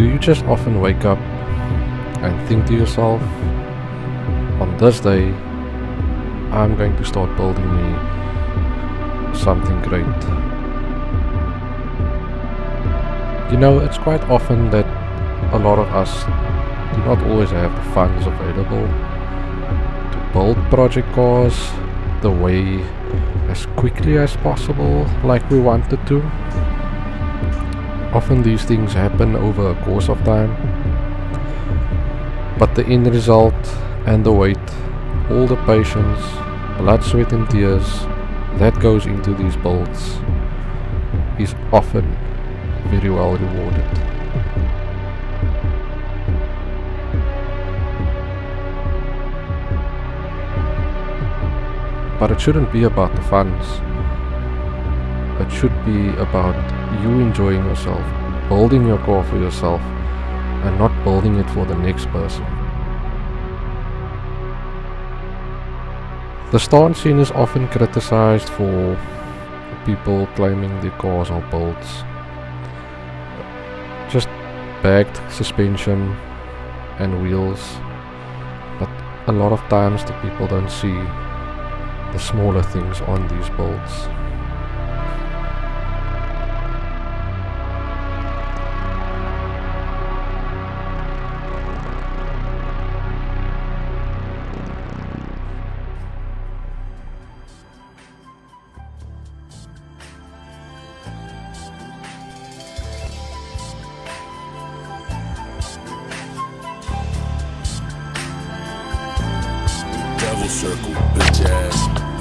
Do you just often wake up and think to yourself, on this day, I'm going to start building me something great? You know, it's quite often that a lot of us do not always have the funds available to build project cars the way as quickly as possible like we wanted to. Often these things happen over a course of time but the end result and the wait, all the patience, blood, sweat and tears that goes into these builds is often very well rewarded. But it shouldn't be about the funds. It should be about you enjoying yourself, building your car for yourself, and not building it for the next person. The stance scene is often criticized for people claiming their cars are built just bagged suspension and wheels but a lot of times the people don't see the smaller things on these bolts. Devil circle, bitch ass.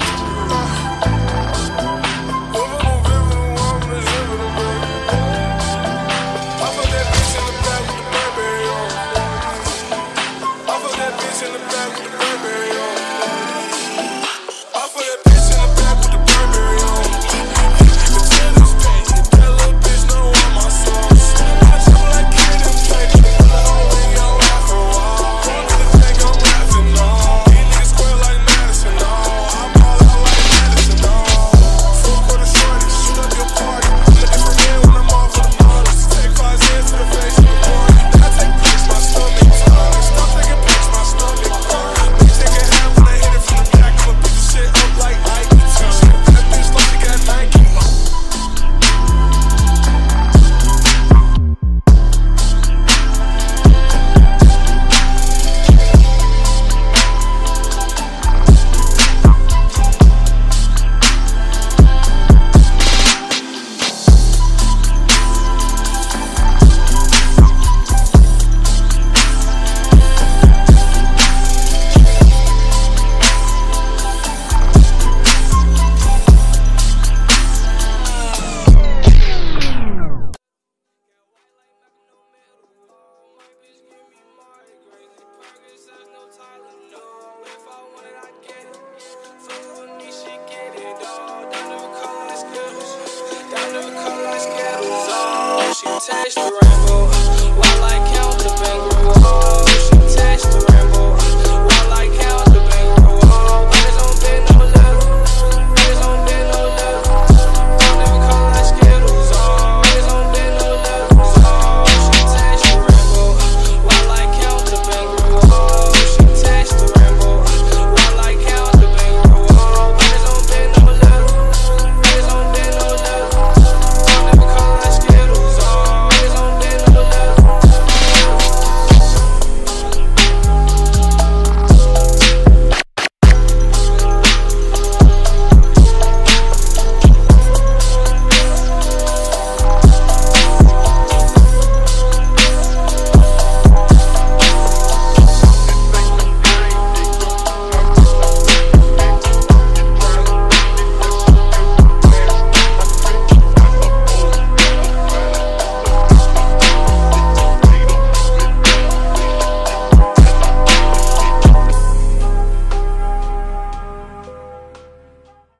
She taste the rainbow while I count the bankroll.